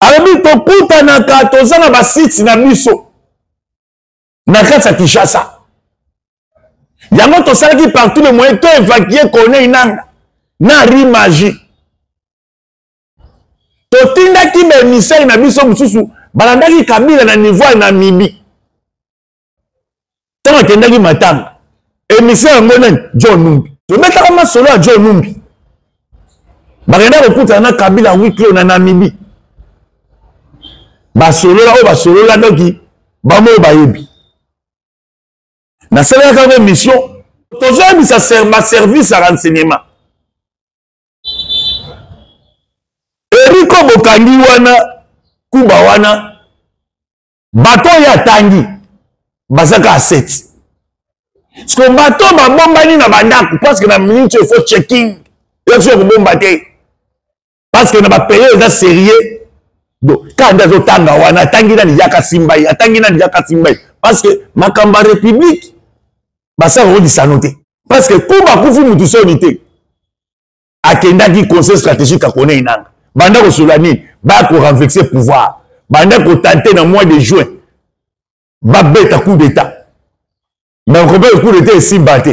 alobi tokutanaka toza na basite na biso na kati ya kinshasa yango tosalaki partout le moyen to évacue corneille nanga na ri magie totindaki baemisele na biso mosusu balandaki kabila na niveau ya namibi ntango akendaki matanga emission yango nani john numbi tobetaka masolo ya john numbi bakenda kokutana na kabila wiklo na namibi basolola oyo basolola doki bamo oyo bayebi nasalelaka yango emission tozoyebisa baservice ya renseignement eriko bokangi wana kuba wana bato oyo atangi baza kaka seti siko bato oyo babombani na bandako parceke na minute oyo fo checking yo biso ya kobomba te parceke na bapaye eza serieux kaka nde azotanga wana atangi nani yaka simba ye atangi nani yaka simba ye parceke makambo ya république basala olisano te parceke kuba akufi motu soni te akendaki conseil stratégique akonei nanga banda kosolola nini baya korenvexe pouvoir banda kotante na mois de juin babeta coup d'état mais okobe coup d'état esimba te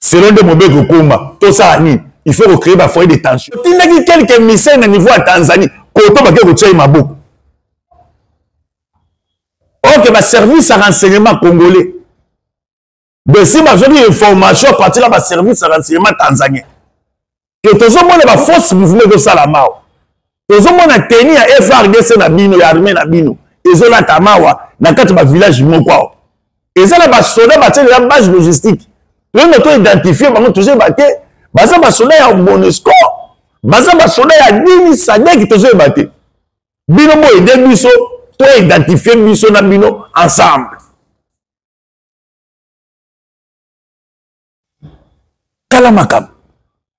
selon nde mobeko ekoma tosala nini il faut kocreye bafoyer de tension otindaki quelque misai na niveau ya tanzanie koto bake kotya ye maboko ok baservice ya renseignement congolais besi bazwaki information apartir ya baservice ya renseignement tanzanien ke tozomona bafausse mouvement ezosalama awa tozomona teni ya frdc na bino ya arme na bino ezolatama awa na kati ya bavillage moko awa eza na basoda batiela base logistique toyenda to identifie bango tozoyeba te baza basoda ya monesco baza basoda ya dini sadek tozoyeba te bino boyede biso to identifie biso na bino ensemble tala makambo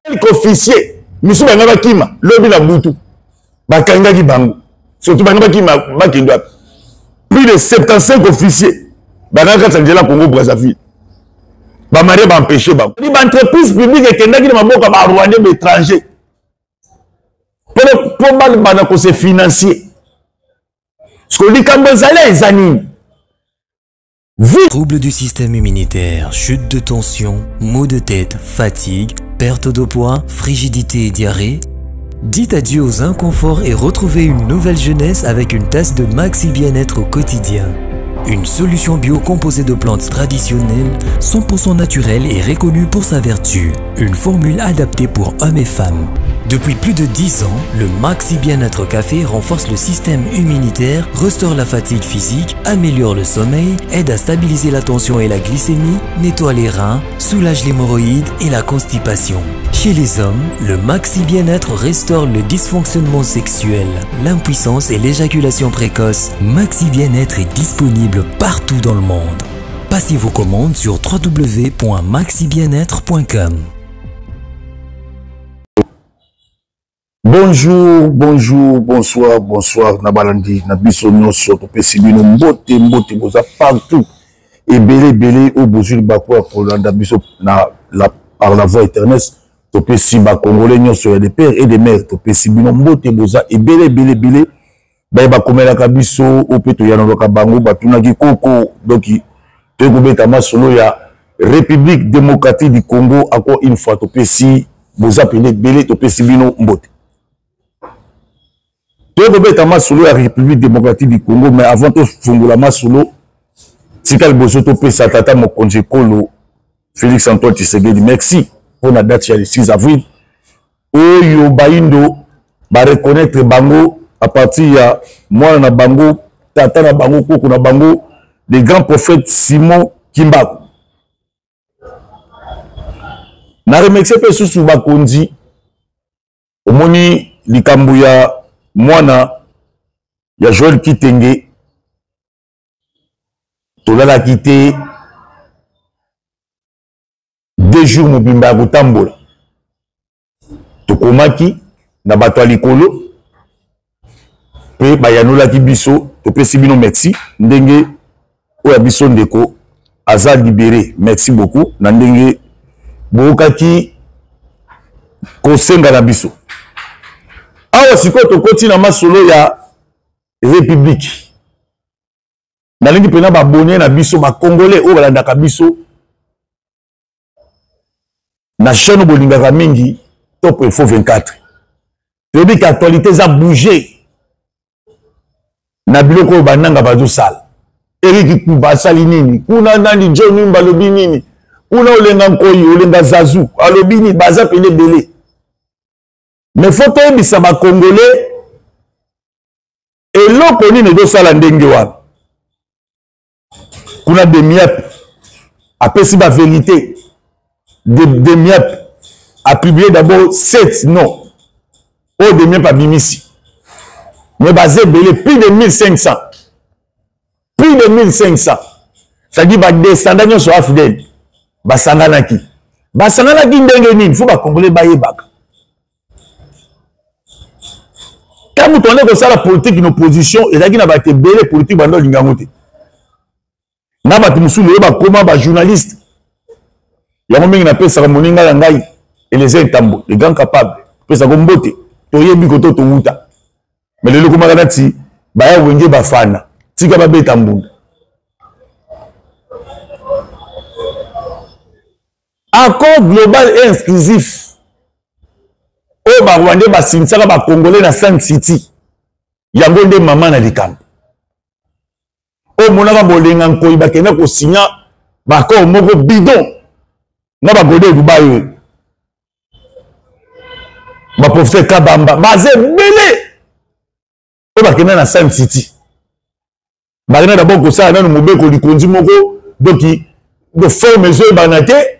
quelque officier misu banga bakima lobi na butu bakangaki bango surtout banga bakima bakende wapi plus de 75 officier banga kati ya nzela congo brazzaville bamarie baempeshe bango ni baentreprise publique ekendaki na maboko ya barwandais baétranger mpo balobana kose financier siko likambo ezali eza nini Troubles du système immunitaire, chute de tension, maux de tête, fatigue, perte de poids, frigidité et diarrhée. Dites adieu aux inconforts et retrouvez une nouvelle jeunesse avec une tasse de maxi bien-être au quotidien. Une solution bio composée de plantes traditionnelles, 100% naturelle et reconnue pour sa vertu. Une formule adaptée pour hommes et femmes. Depuis plus de 10 ans, le Maxi Bien-être Café renforce le système immunitaire, restaure la fatigue physique, améliore le sommeil, aide à stabiliser la tension et la glycémie, nettoie les reins, soulage l'hémorroïde et la constipation. Chez les hommes, le Maxi Bien-être restaure le dysfonctionnement sexuel, l'impuissance et l'éjaculation précoce. Maxi Bien-être est disponible partout dans le monde. Passez vos commandes sur www.maxibienêtre.com. Bonjour, bonjour, bonsoir, bonsoir na balandi na biso nyonso topesi bino mbote mbote boza partout ebele ebele oyo bozwi libaku ya kolanda biso na la, par la voie internet topesi bakongole nyonso ya de père et de mère topesi bino mbote boza ebele ebele ebele baye bakomelaka biso oyo mpe toyanolaka bango batunaki koko doki toyei kobeta masolo ya république démocratique du congo encore une fois topesi boza mpende ebele topesi bino mbote toyei kobeta masolo ya république démocratique du congo mais avant tofungola masolo tika liboso topesa tata mokonzi ekolo félix antoine tshisekedi merci mpo na date ya le 6 avril oyo bayindo ba reconnaître bango à partir ya mwana na bango tata na bango koko na bango le grand prophète simon kimbaku na remercie mpe susu bakonzi omoni likambo ya mwana ya joel kitenge tolalaki te deux jours mobimba ya kotambola tokomaki na bato ya likolo mpe bayanolaki biso topesi bino merci ndenge oyo ya biso ndeko aza libere merci beaucoup na ndenge boyokaki kosenga na biso awa sikoyo tokoti na masolo ya republiki nalingi mpenza babone na biso bakongole oyo balandaka biso na chaîne oyo bolingaka mingi top info 24 toyebi ke actualité eza bouge na biloko oyo bananga bazosala eriki kuba asali nini kuna nani john yumba alobi nini kuna olenga nkoi olenga zazu alobi nini baza mpena ebele mais faut toyebisa ba congolais eloko nini ezosala ndenge wana kuna demiap apesi ba verité de demiap apublie d'abord 7 non oyo demiap abimisi mais baza ebele plus de 1500 plus de 1500 cetadi badesanda nyonso ya fidele basanganaki basanganaki ndenge nini fo bacongolais bayebaka ntango tolandi kosala politike na opposition ezalaki na bato ebele politike bandi olinga yango te na bato mosusu lelo bakoma bajournaliste yango mingi napesaka moninga na ngai eliezer ntambo le grand capable pesako mbote toyebi koto towuta me lelo ekomaka nati baya wenge bafana tika babeta mbunda accord global et inclusif oyo barwandais basinisaka bacongolais na sainte city yango nde mama na likambo oyo monaka bolenga nkoi bakenda kosinya bakoo moko bidon na bagode ekuba yo baprofite kabamba baza ebele oyo bakenda na sun city bakenda dabord kosala nano mobeko likonzi moko doki doforme ezoyebana te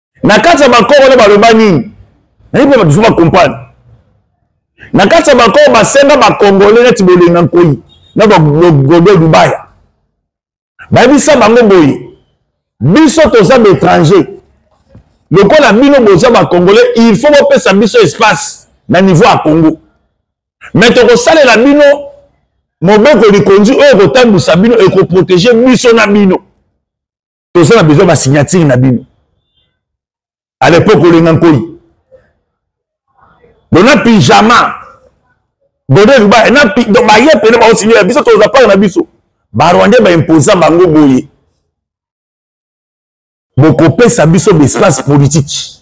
na kati ya bakoro wana baloba nini nayebi mpe bato ba comprendre na kati ya bakoro basenga bakongole neti bolenga nkoi na bagodo dubaya bayebisa bango boye biso toza baétranger lokola bino boza bakongole il faut bopesa biso espace na niveau ya congo me tokosalela bino mobeko likonzi oyo ekotambwisa bino ekoprotege biso na bino toza na besoin ba signature na bino à l'époque olenga nkoi donc na pyjama gode luba na donc baye pene baosignela biso toza paka na biso barwandais baimposa bango boye bokopesa biso baespace politique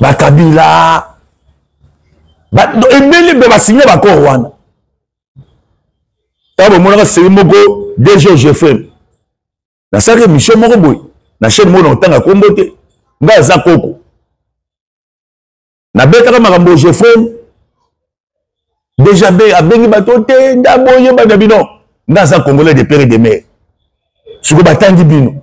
bakabila ebele mpe basigne bakor wana ntango bomonaka seri moko dg gfm nasalaki émission moko boye na chaîne moko na kotanga kombo te ngai aza koko nabetaka makambo gfm deja be abengi bato te nda boye bana bino ngai aza congolais de pere de mare siko batangi bino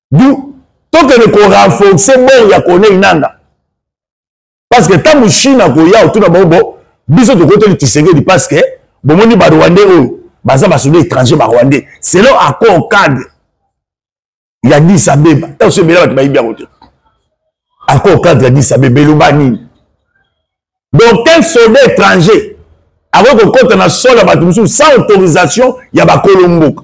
du tokende korenforce bor ya corneille nanga parce que ntango chine akoya otuna bango bo biso tokoteli tisekedi parce que bomoni barwandais oyo baza basoda étranger barwandais selon accord cadre ya dis abeba ntango so ebele bato bayebi yango te accord cadre ya dis abeba eloba nini donc un soldat étranger akoki kokota na sol ya bato mosusu sans autorisation ya bakolo mboka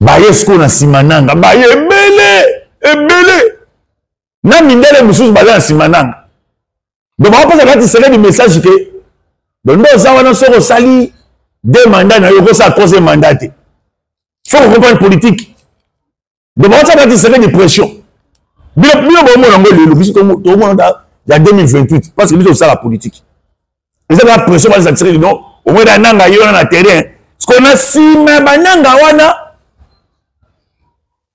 baye sikoyo na nsima nanga baye ebele ebele na mindele mosusu baza na nsima nanga donc bakopesa kati sekedi message ke donc nde oza wana soki osali de mandat na yo okosala troisième mandat te faut kocomprendre politique donc baotia kati secret de pression bino bino bomona yango lelo biso tomona ya 2028 parce que biso tosala politique eza kaka pression balisa tireke lino omoi na nanga ye wana na terrain sikoyo na nsima ya bananga wana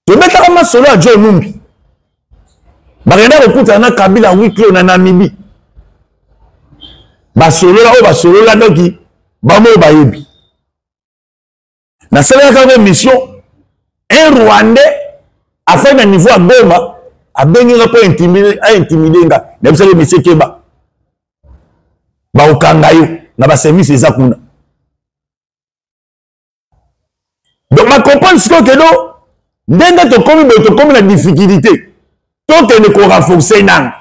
tobetaka masolo ya jo numbi bakenda kokutana na kabila wiklo na namibi basolola oyo basolola doki bamoyo bayebi nasalelaka yango émission un rwandais afai na niveau ya goma abengi nga mpo aintimide nga nayebisaki monsieur keba bakokanga yo na baservice eza kuna donc bacomprendre sikoyo kedo ndenge tokomi boye tokomi na difficulté tokende korenforce nanga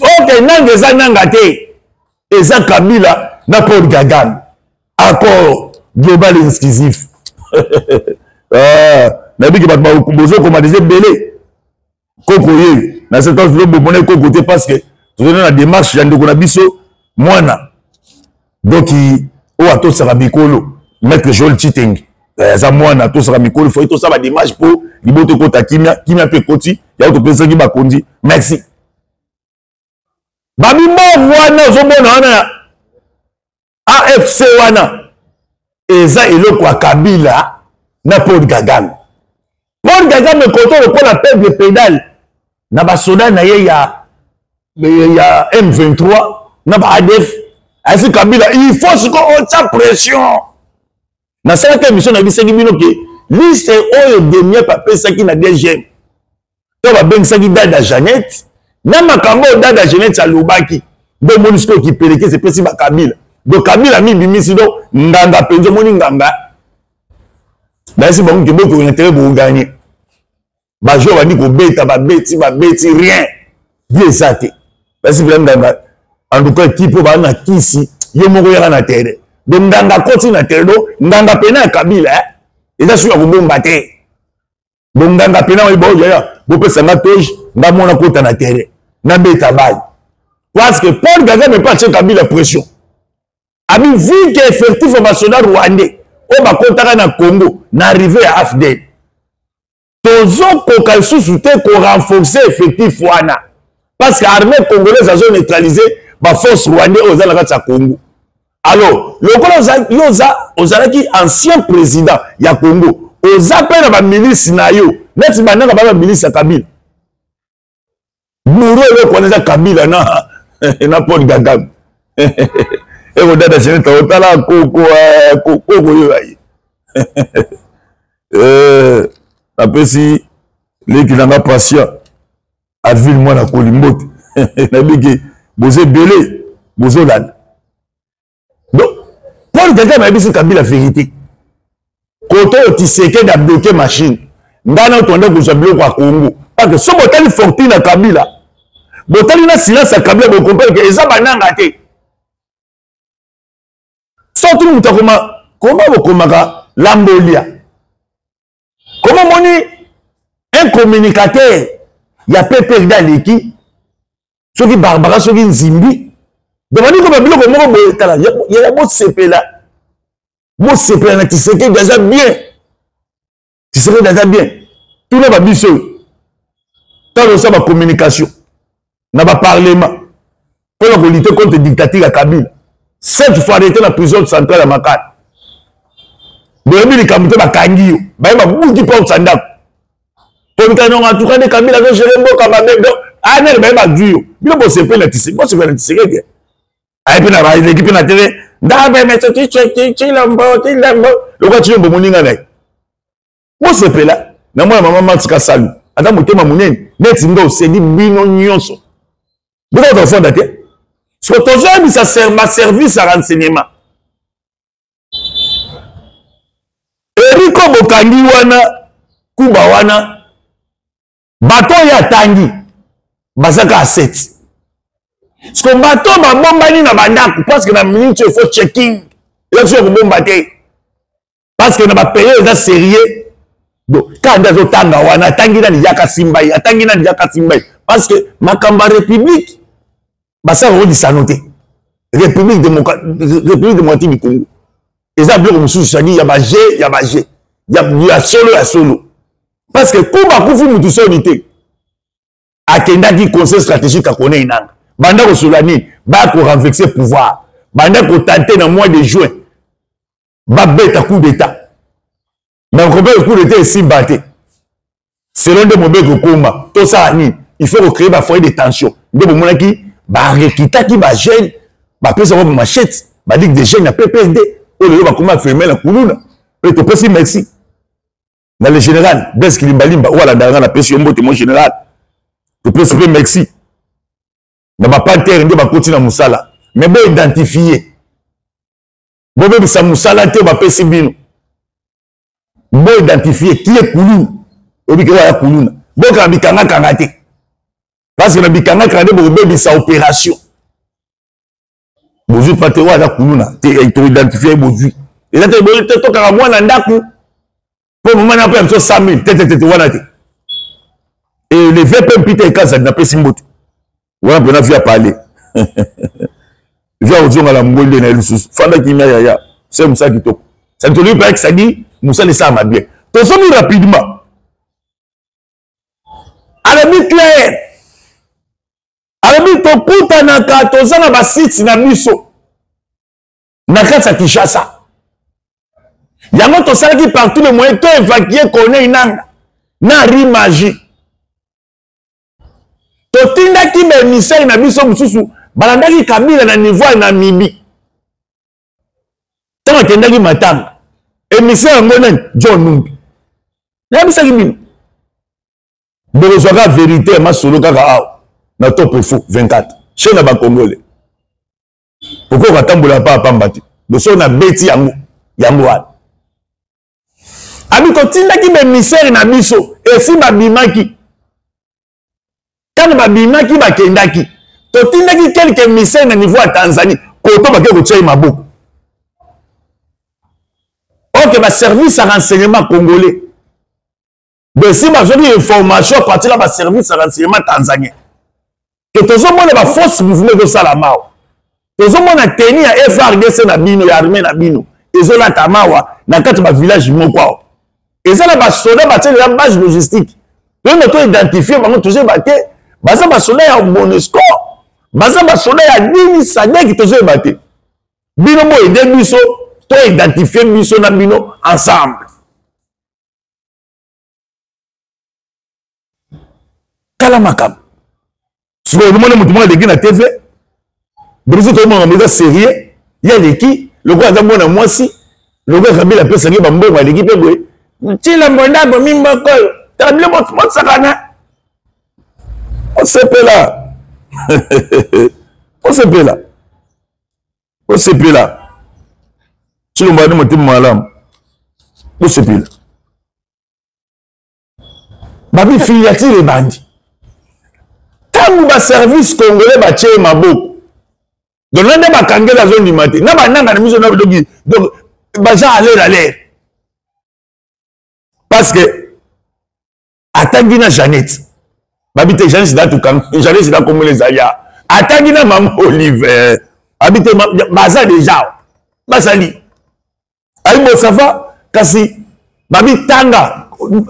oke nanga eza nanga te eza kabila na paul kagame accord global exclusif ah, nabiki bato bozokoma deja ebele koko ye na septembre tozobomona ye koko te parce que tozali na démarche ya ndeko na biso mwana doki oyo atosaka mikolo maître joel chitenge eh, aza mwana atosaka mikolo foi tosala bademage mpo libota ekota kimia kimia mpe ekoti yango topesaki bakonzi merci babimor wana ozomona wana ya afc wana eza eloko ya kabila na paul kagame paul kagame koto lokola peuple pedale na basoda na ye ya, ya m23 na ba adf asi kabila il faut sikoyo otya pression nasalaki émission nayebisaki bino ke liste oyo demiep apesaki na dgm to babengisaki dada janete na makambo oyo dada janete alobaki nde omoni sikoyo kipelekisi epesi bakabila do kabila mibimisi do nganga mpenza omoni nganga nayesi bango ke bokoko na tere boganye bajour bandi kobeta babeti babeti rien vie eza te nayesi bila ndanga en tout cas ekipe oyo baa na kisi yo moko yaka na tere donc ndanga akoti na tere donc ndanga pena ya kabila eh? eza soki ya kobomba te donc ndanga pena oyo baoyaya bopesa nga toge nga mwana kota na tere nabeta bale parce que paul kagame mpe atye kabila pression abi vu que effectif ya basoda rwandais oyo bakotaka na congo na arrive ya afdel tozokoka lisusu te korenforce effectif wana parce que armée congolaise azo neutralise baforce rwandais oyo eza na kati ya congo alors lokola yo oza ozalaki ancien président ya congo oza mpe na bamilisi na yo neti bandaka baa bamilisi ya kabila buru eloko wana eza kabila na na paul kagame ekodada seneta otala koko eh, koko oyeba ye eh, napesi leki na nga patient avile mwana koli mbote nabiki boza ebele bozolanda donc paul kagame ayebisi kabila verité kote oyo tisekedi abloke machine ngai nao tonda kozwa biloko ya congo pake so botali fortune ya kabila botali na silence ya kabila bokomprene ke eza bananga te soki moto akoma koma bokomaka lambolia koma omoni un communicateur ya pprd aleki soki barbara soki nzimbi donc bandi koba biloko moko boye tala yaya bosepela bosepela na tisekedi aza bien tisekedi aza bien tuna babiso oyo ntango osala bacommunication na ba parlement mpo na kolite contre dictature ya kabila sept fois arrete na prison centrale ya makala boyebi likambo te bakangi yo baye babuki porte ya ndako komikaniongo atuka nde kabila azogere mboka mabe do anel baye bazwi yo bino bosepela bosepela tisekeke aye mpe na baleki mpe na tele ndabemeso tilambo tilambo lokola tilombo moninga na ye kosepela na mwana mama max kasalu aza motema monene neti nga osedi bino nyonso bozaka tofanda te so tozoyebisa baservice ya renseignement eriko bokangi wana kuba wana bato oyo atangi bazaka aseti siko bato babombani na bandako parceke na minute efo checking yo soki okobomba te parce que na bapaye eza sérieux donc kaka nde azotanga wana atangi nani yaka simba ye atangi nani yaka simba ye parce que makambo ya république basala yango lisano te république démocratique du congo eza biloko mosusu sadi ya baje ya baje ya solo ya solo parce que kuba akufi motu soni te akendaki conseil stratégique akona enanga banda kosolola nini baya korenvexe pouvoir banda kotante na mois de juin babeta coup d'état me okopeyo coup d'état esimba te selon nde mobeko ekoma tosala nini il faut kocreye bafoyer de tension nde bomonaki barekitaki bajeune bapesaka bamachete baligue de jeune ya ppd oyo lelo bakoma afirme na kuluna mpe topesi merci na le général blaise kilimbalimba oyo alandaka ngai napesi yo mbote mo général topesi mpe merci na bapantere nde bakoti na mosala me boidentifie bobebisa mosala te bapesi bino bo identifie kie kuluna oyebike waya kuluna bokaka bikangakanga te parceke na bikangakanga nde bokobebisa opération bozwi mpa te oyo aza kuluna te eh, toidentifie ye bozwi eza te boye te tokaka mwana ndako mpo mama nakoya biso 100 mille tetetete wana te eleve mpe mpita ekazali napesi mbote wana mpena vi apale vi akozonga na mbwe nde na ye lisusu fanda kimia yaya se mosala kitoko sadi tolingi mpe ayekisaki mosala esalama bien tozomi rapidement alobi claire alobi tokutanaka toza na basite na biso na kati ya kinshasa yango tosalaki partout le moyen to évacue corneille nanga na rimagi totindaki baemisele na biso mosusu balandaki kabila na niveau ya namibi ntango akendaki matanga emisele yango nani john numbi nayebisaki bino bokozwaka verité ya masolo kaka awa na top efo 24 chez na bakongole okoki kotambola mpa pamba te loso nabeti yango yango wana abi totindaki bemisere na biso esi babimaki ntango babimaki bakendaki totindaki kelke misere na niveau ya tanzanie koto bake kotya ye maboko oke baservice ya renseignement congolais besi bazwaki information apartir ya baservice ya renseignement tanzanien ke tozomona bafausse mouvement ezosalama awa tozomona teni ya frdc na bino ya arme na bino ezolatama awa na kati ya bavillage moko awa eza na basoda batyelela base logistique toyenda to identifie bango tozoyeba te baza basoda ya monesco baza basoda ya dini sadeki tozoyeba te bino boyede biso to identifie biso na bino ensemble tala makambo sikoyo olomoni motu moko aleki na tv biso toyoma makambo eza sérieux ye aleki lokola aza mwana mwasi lokola kabila apesaki bambongo aleki mpe boye ntila mbonda abomi mboko oyo tala bino bosakana osepela osepela osepela cilomba ni motema malamu bosepela bamifiliatire ebandi ntango baservice congolais batye maboko donc na nde bakangeli azondima te na bananga na miso na bidoki donc baza alere alere parce que atangi na janete babi te janete datuka janete dakomola ezali awa atangi na mama olive babi te baza deja awa bazali ayibo sava kasi babi tanga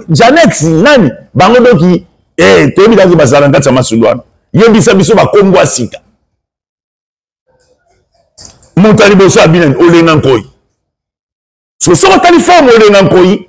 janete nani bango doki eh, toyebi kaki bazala na kati ya masolo wana yebisa biso bakombo ya sika moto ya liboso ya binani olenga nkoi soki soki otali forme olenga nkoi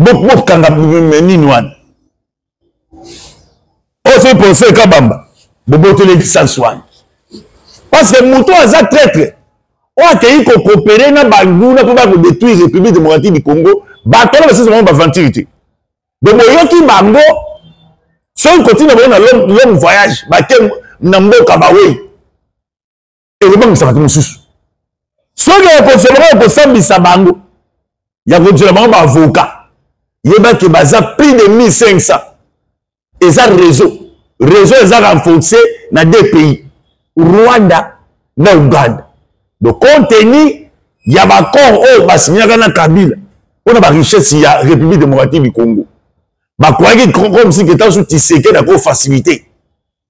bokanga nini wana osi procès kabamba boboteli licence wana parce que moto aza traitre oyo akei kokopere na banguna mpo bakodétruire république démocratique du congo bato wana basusu bango baventire te donc boyoki bango soki kotina bango na long voyage bake na mboka bawei ekobangisaka bato mosusu soki ya kosoloka ya kosambisa bango ya kozela bango baavoka yebaki baza plus de 1500 eza réseau réseau eza renforcé na deux pays rwanda na uganda donc compte tenu ya baaccord oyo basinyaka na kabila mpo na barichesse ya république démocratique du congo bakwaki comme si ketasuti seke na kofacilité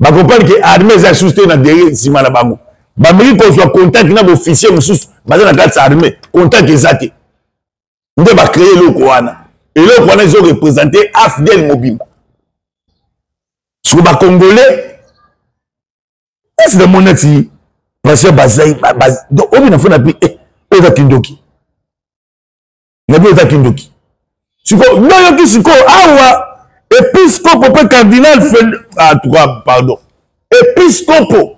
bacomprendre ke armée eza lisusu te na derrière nsima na bango bameki kozwa contact na baofficier mosusu baza na kati ya armée contact eza te nde bacreye eloko wana eloko wana ezo represente afdel mobimba soko bacongolais esi namona ti patient bazai obina fona mpe eh, oyo eza kindoki nayebi oza kindoki sikoyo nayoki sikoyo awa episkopo mpe cardinal atuka ah, pardon episkopo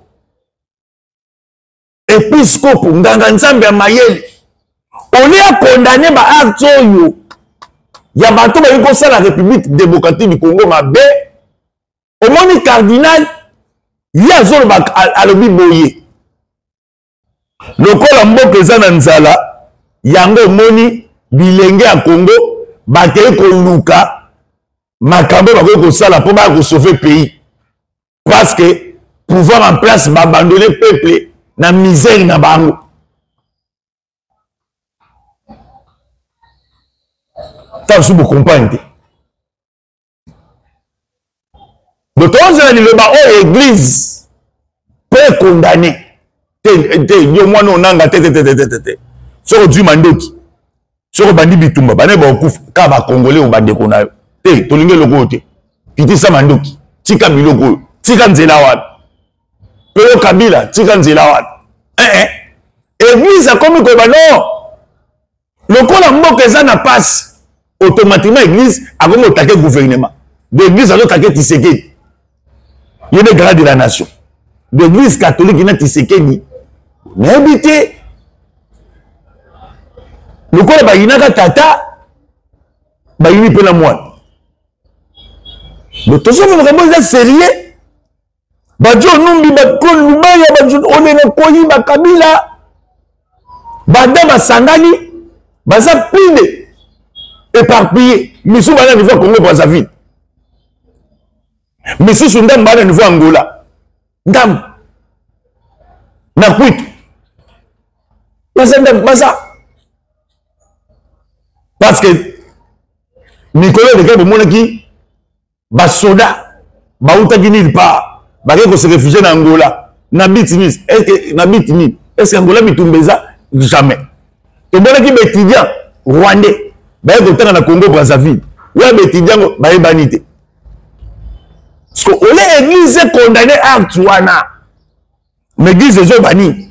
episkopo nganga nzambe ya mayele olie ya kondane baarte oyo ya bato balingi kosala république démocratique du congo mabe omoni cardinal ye azoloba alobi boye lokola mboka eza na nzala yango omoni bilenge ya congo bakei koluka makambo oyo bakoki kosala mpo baya kosauve pays parce que pouvoir en place baabandonne peuple na misère na bango ntango mosusu bocomprane te donc tozela liloba oyo eglise mpe ekondane te te yo mwana onanga te te te te te te soki ozwi mandoki soki obandi bitumba bana bakokufa kaka bakongole oyo bandeko na yo te tolingi eloko oyo te kitisa mandoki tika biloko oyo tika nzela wana mpe yo kabila tika nzela wana ee eh, eh. eglise akomi koyeba no lokola mboka eza na pasi automatiquement église akomi otake gouvernement de église azotake tisekedi ye nde grand de la nation de église catholique na tisekedi nayebi te lokola bayinaka tata bayini mpe na mwana donc tozomona makambo eza serieux bajo numbi baclone lumaya baolele koyiba kabila banda basangani baza pile éparpillé misusu bana niveau ya congo brazzaville misusu ndambo bana niveau ya angola ndambo na kwitu baza ndambo baza parce que mikolo eleka bomonaki basoda bautaki nil part bakei kose refugie na angola na bitnis eske na bitni eske angola bitumba eza jamais tomonaki baétudiant rwandais baye kotanga na congo brazzaville oya baétudiant ngo bayebani te parceke ole église condamne acte wana mais guise ezoba nini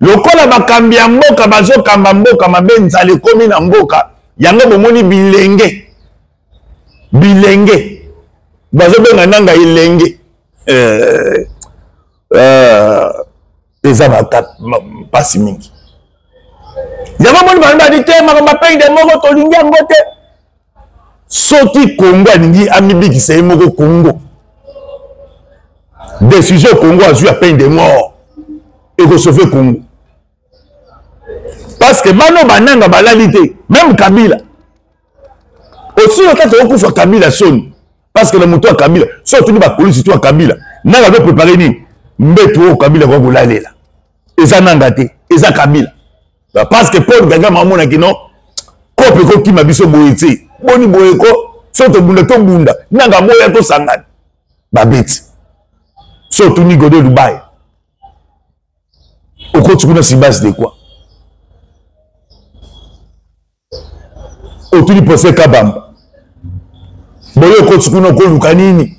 lokola bakambi ya mboka bazokamba mboka mabe nzala ekomi na mboka yango bomoni bilenge bilenge bazobenga nanga elenge eh, eh, eza mpasi mingi yango moni balobani te makambo apengde moko tolingi yango te soki congo alingi amibikisa ye moko congo décision congo azwi ya peine de mort ekosauve congo parce que bano bananga balali te meme kabila osilo kaka okufa kabila soni parce que na moto ya kabila so otuni bapolisi to ya kabila nanga azo prépare nini mbetu oyo kabila ekoki kolalela eza nanga te eza kabila Bah, parce que paul kagame amonaki non kope kokima biso boye te boni boye ko so tobunda tobunda nanga boya tosangana babeti so otuni gode dubai okoti kuna sibasi de quoi otuli pose kabamba boye okoti kuna okoluka nini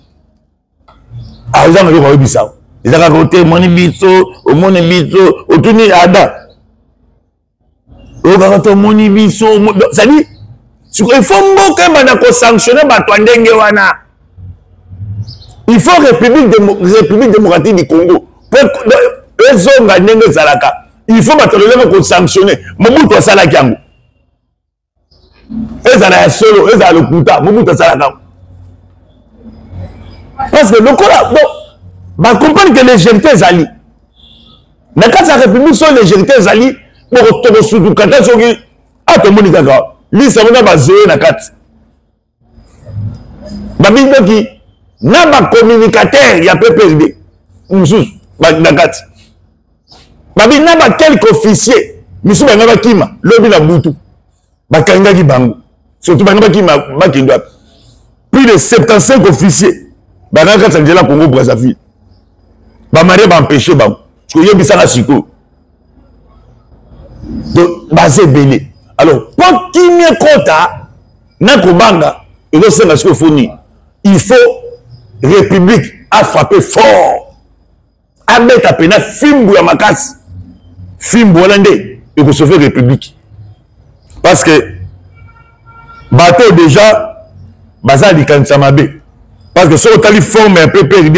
azanga eloko ayebisa eza kaka otemoni biso omoni biso otuni ada okaka tomoni biso zali siko ifo mboka ebanda kosanctionne bato ya ndenge wana il faut république, démo, république démocratique du congo ezonga ndenge ezalaka il faut bato lolenge kosanctionne mobutu asalaki yango ezala ya solo ezala lokuta mobutu asalaka yango parce que lokola bo bacomprendre ke légérité ezali na kati ya république soki légérité ezali bokotokosutuka te soki atomoni ah, kaka lisa kuna bazoye na kati babi ndoki na bacommunicateur ya pprd mosusu na kati babi na bakelke officier misusu banga bakima lobi na butu bakangaki bango surtout banga bakima bakendo wapi plus de 75 officier banga kati ya nzela congo brazzaville bamarie baempeshe bango sikoyebisaka sikoyo donc baza ebele alors mpo kimia ekota na kobanga ezosenga sikoyo fo nini il faut république afrappe fort abeta mpena fimbu ya makasi fimbu wana nde ekosauve république parce que bato oyo déjà baza likanisa mabe parce que soki otali forme ya pprd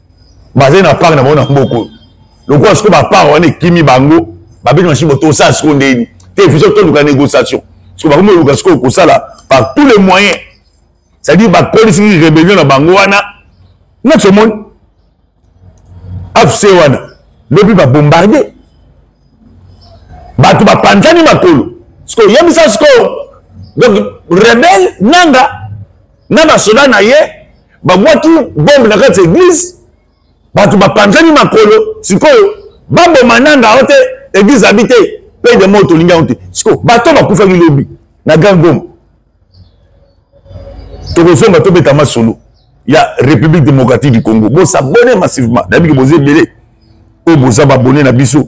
bazali na parc na bango na mboka oyo lokola sikoyo bapart wana ekimi bango babeti machine moto osala sikoyo ndeni te fiso toluka négociation sikoyo bakomi oluka sikoyo kosala par tous les moyens c'est-à-dire bakolisi rébellion na bango wana neti omoni afc wana lobi babombarde bato bapanzani makolo sikoyo yebisa sikoyo donc rebelle nanga na basoda na ye babwaki bombe na kati ya eglize bato bapanzani makolo sikoyo baboma nanga yango te eglize abi te mpe de moko tolingi yango te sikoyo bato bakufaki lobi na grand goma tokozonga tobeta masolo ya république démocratique du congo bosabone massivement nayebi ke boza ebele oyo boza babone na biso